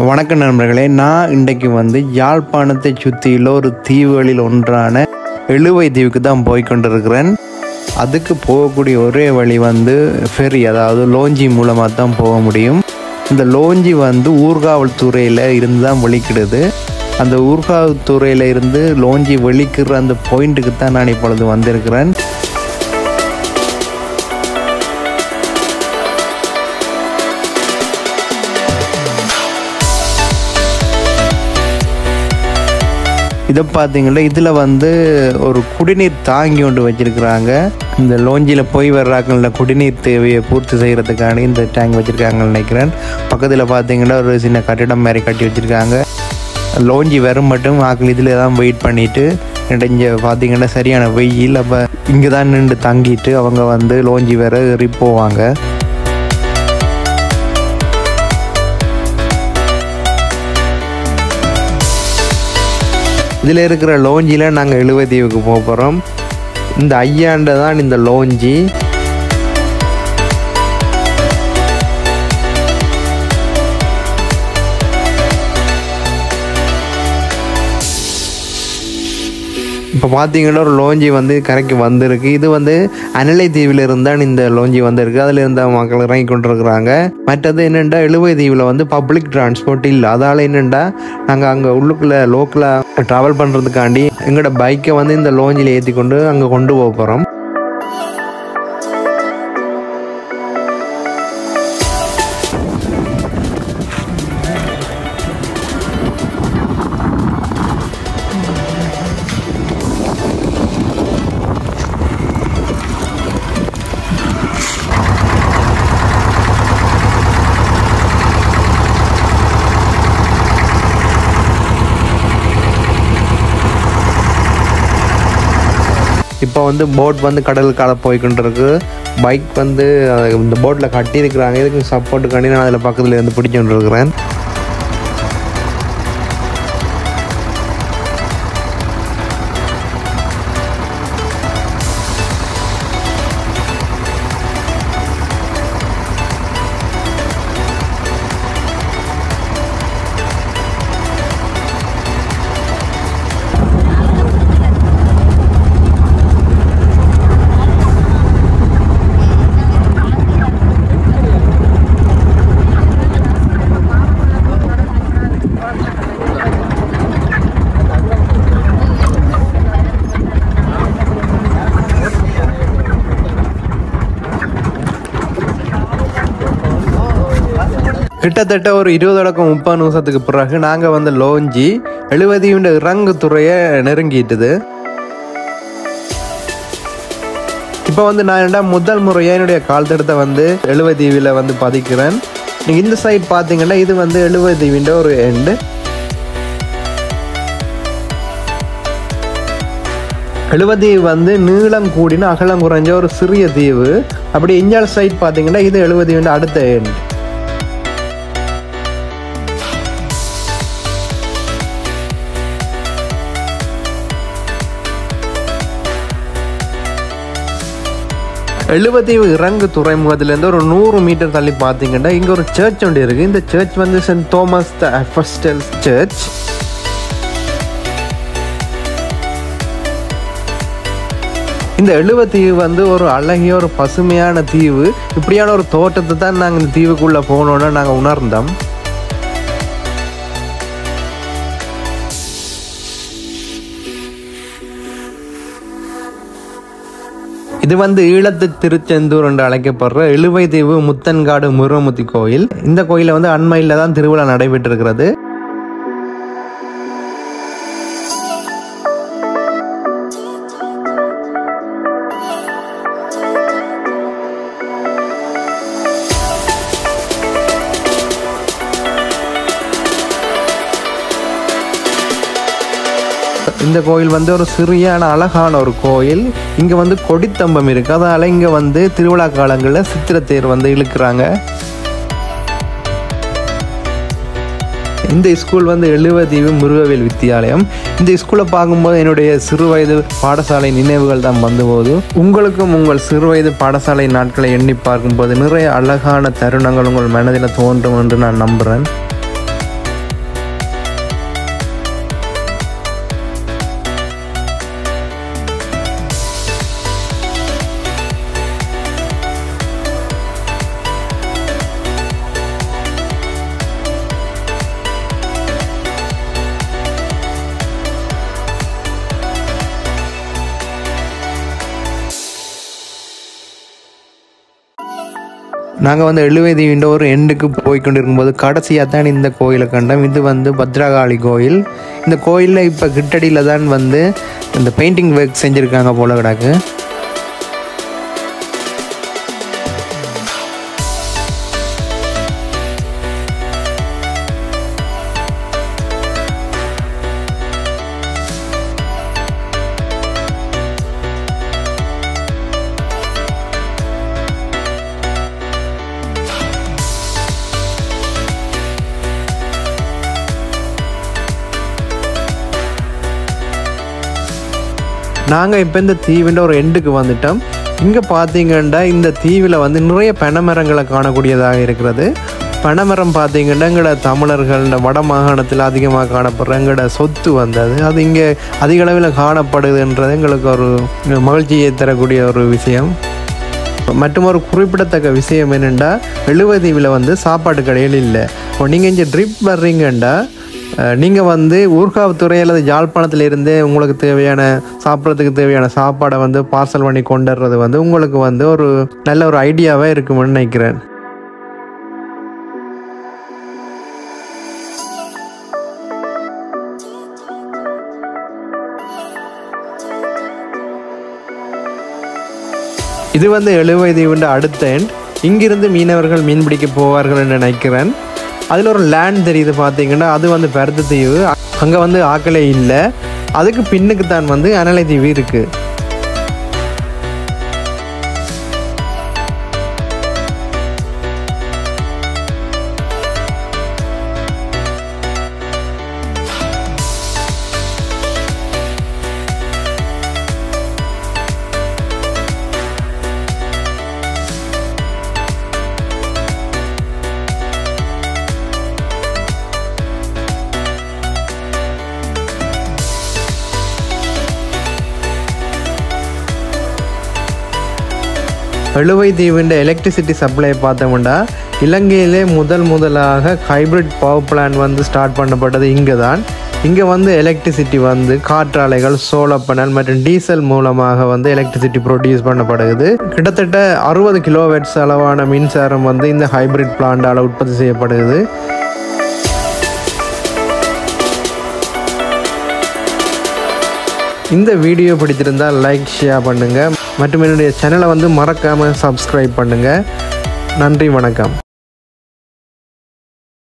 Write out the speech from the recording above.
வணக்கம் நண்பர்களே நான் இன்றைக்கு வந்து யாழ்ப்பாணத்தை சுற்றியில் ஒரு தீவுகளில் ஒன்றான எழுவை தீவுக்கு தான் போய் கொண்டிருக்கிறேன். அதுக்கு போகக்கூடிய ஒரே வழி வந்து ஃபெரி அதாவது லோஞ்சி மூலமாக தான் போக முடியும். இந்த லோஞ்சி வந்து ஊர்காவல் துறையில் இருந்து தான் வெளிக்கிடுது அந்த ஊர்காவல் துறையில் இருந்து லோஞ்சி வெளிக்கிற அந்த பாயிண்ட்டுக்கு தான் நான் இப்பொழுது வந்திருக்கிறேன். இதை பார்த்தீங்கன்னா இதில் வந்து ஒரு குடிநீர் தாங்கி ஒன்று வச்சுருக்குறாங்க. இந்த லோஞ்சியில் போய் வர்றாங்கல்ல குடிநீர் தேவையை பூர்த்தி செய்கிறதுக்கான இந்த டேங்க் வச்சுருக்காங்கன்னு நினைக்கிறேன். பக்கத்தில் பார்த்தீங்கன்னா ஒரு சின்ன கட்டிடம் மாதிரி கட்டி வச்சுருக்காங்க. லோஞ்சி வரும் மட்டும் ஆக்கள் இதில் தான் வெயிட் பண்ணிவிட்டு இடைஞ்ச பார்த்தீங்கன்னா சரியான வெயில். அப்போ இங்கே தான் நின்று தங்கிட்டு அவங்க வந்து லோஞ்சி வேற ஏறி போவாங்க. இதில் இருக்கிற லோஞ்சியில் நாங்கள் எழுவதீவுக்கு போக போகிறோம் இந்த ஐயாண்ட தான் இந்த லோஞ்சி இப்போ பார்த்தீங்கன்னா ஒரு லோஞ்சி வந்து கரைக்கு வந்திருக்கு. இது வந்து அனலை தீவில் இருந்தான் இந்த லோஞ்சி வந்திருக்கு. அதில் இருந்த மக்கள் இறங்கி கொண்டிருக்கிறாங்க. மற்றது என்னென்னா எழுவை தீவில் வந்து பப்ளிக் டிரான்ஸ்போர்ட் இல்லை. அதால் என்னென்னா நாங்கள் அங்கே உள்ளுக்குள்ளே லோக்கலாக ட்ராவல் பண்ணுறதுக்காண்டி எங்களோட பைக்கை வந்து இந்த லோஞ்சில் ஏற்றி கொண்டு அங்கே கொண்டு போக போகிறோம் இப்போ வந்து போட் வந்து கடலுக்கால போய்கிட்டு இருக்கு பைக் வந்து இந்த போட்டில் கட்டியிருக்கிறாங்க. இதுக்கு சப்போர்ட்டுக்காண்டி நான் அதில் பக்கத்தில் இருந்து பிடிச்சுட்டு இருக்கிறேன் கிட்டத்தட்ட ஒரு இருபது அடக்கம் முப்பது நிமிஷத்துக்கு பிறகு நாங்கள் வந்து லோஞ்சி எழுபதியுண்ட இறங்கு துறையை நெருங்கிட்டுது. இப்போ வந்து நான் என்ன முதல் முறையாக என்னுடைய கால் தடத்தை வந்து எழுவதீவில் வந்து பதிக்கிறேன். இந்த சைட் பார்த்தீங்கன்னா இது வந்து எழுவதீவின்ற ஒரு எண்டு எழுவதீவு வந்து நீளம் கூடின அகலம் குறைஞ்ச ஒரு சிறிய தீவு. அப்படி இஞ்சால் சைட் பார்த்தீங்கன்னா இது எழுவதீவின்ற அடுத்த எண்டு எழுபத்தீவு இறங்கு துறைமுகத்திலேருந்து ஒரு நூறு மீட்டர் தள்ளி பார்த்தீங்கன்னா இங்கே ஒரு சர்ச் ஒன்று இருக்குது இந்த சர்ச் வந்து saint Thomas the apostle church இந்த எழுவத்தீவு வந்து ஒரு அழகிய ஒரு பசுமையான தீவு. இப்படியான ஒரு தோட்டத்தை தான் நாங்கள் இந்த தீவுக்குள்ளே போகணுன்னு நாங்கள் உணர்ந்தோம். இது வந்து ஈழத்து திருச்செந்தூர் என்று அழைக்கப்படுற இழுவை தீவு முத்தன்காடு முருகமுத்தி கோயில். இந்த கோயில வந்து அண்மையில் தான் திருவிழா நடைபெற்றிருக்கிறது. இந்த கோயில் வந்து ஒரு சிறியான அழகான ஒரு கோயில். இங்கே வந்து கொடித்தம்பம் இருக்குது அதனால் இங்கே வந்து திருவிழா காலங்களில் சித்திரத்தேர் வந்து இழுக்கிறாங்க. இந்த ஸ்கூல் வந்து எழுவதீவு முருகவேல் வித்தியாலயம். இந்த ஸ்கூலை பார்க்கும்போது என்னுடைய சிறு வயது பாடசாலை நினைவுகள் தான் வந்தபோது உங்களுக்கும் உங்கள் சிறு வயது பாடசாலை நாட்களை எண்ணி பார்க்கும்போது நிறைய அழகான தருணங்கள் உங்கள் மனதில் தோன்றும் என்று நான் நம்புகிறேன் நாங்கள் வந்து எழுவதீவின்ற ஒரு எண்டுக்கு போய் கொண்டிருக்கும்போது கடைசியாக தான் இந்த கோயிலை கண்டோம். இது வந்து பத்ரகாளி கோயில். இந்த கோயிலில் இப்போ கிட்டடியில் தான் வந்து இந்த பெயிண்டிங் ஒர்க் செஞ்சுருக்காங்க போல கிடக்கு. நாங்கள் இப்போ இந்த தீவின்ற ஒரு எண்டுக்கு வந்துட்டோம். இங்கே பார்த்தீங்கன்னா இந்த தீவில் வந்து நிறைய பனைமரங்களை காணக்கூடியதாக இருக்கிறது. பனைமரம் பார்த்தீங்கன்னா எங்களோட தமிழர்கள் இந்த வட மாகாணத்தில் அதிகமாக காணப்படுற எங்களோட சொத்து வந்தது. அது இங்கே அதிக அளவில் காணப்படுதுன்றது எங்களுக்கு ஒரு மகிழ்ச்சியை தரக்கூடிய ஒரு விஷயம். மற்றும் ஒரு குறிப்பிடத்தக்க விஷயம் என்னென்னா எழுவதீவில் வந்து சாப்பாட்டு கடைகள் இல்லை. இப்போ நீங்கள் இங்கே ட்ரிப் வர்றீங்கன்னா நீங்கள் வந்து ஊர்காவத்துறை அல்லது யாழ்ப்பாணத்தில் இருந்து உங்களுக்கு தேவையான சாப்பிட்றதுக்கு தேவையான சாப்பாடை வந்து பார்சல் பண்ணி கொண்டுறது வந்து உங்களுக்கு வந்து ஒரு நல்ல ஒரு ஐடியாவே இருக்குமென்னு நினைக்கிறேன். இது வந்து எழுவது அடுத்த எண்ட் இங்கிருந்து மீனவர்கள் மீன் பிடிக்க போவார்கள் என்று நினைக்கிறேன். அதில் ஒரு லேண்ட் தெரியுது பார்த்தீங்கன்னா அது வந்து பருத்த தீவு அங்கே வந்து ஆக்களே இல்லை. அதுக்கு பின்னுக்கு தான் வந்து அனலை தீவு இருக்குது எழுவை தீவிൻ്റെ எலக்ட்ரிசிட்டி சப்ளை பார்த்தோம்னா இலங்கையிலே முதல் முதலாக ஹைப்ரிட் பவர் பிளான் வந்து ஸ்டார்ட் பண்ணப்பட்டது இங்கே தான் இங்கே வந்து எலக்ட்ரிசிட்டி வந்து காற்றாலைகள் சோலார் பேனல் மற்றும் டீசல் மூலமாக வந்து எலக்ட்ரிசிட்டி ப்ரொடியூஸ் பண்ணப்படுகிறது. கிட்டத்தட்ட அறுபது கிலோவேட்ஸ் அளவான மின்சாரம் வந்து இந்த ஹைப்ரிட் பிளான்டால் உற்பத்தி செய்யப்படுகிறது. இந்த வீடியோ பிடித்திருந்தால் லைக் ஷேர் பண்ணுங்கள் மற்றும் என்னுடைய சேனலை வந்து மறக்காமல் சப்ஸ்கிரைப் பண்ணுங்கள் நன்றி வணக்கம்.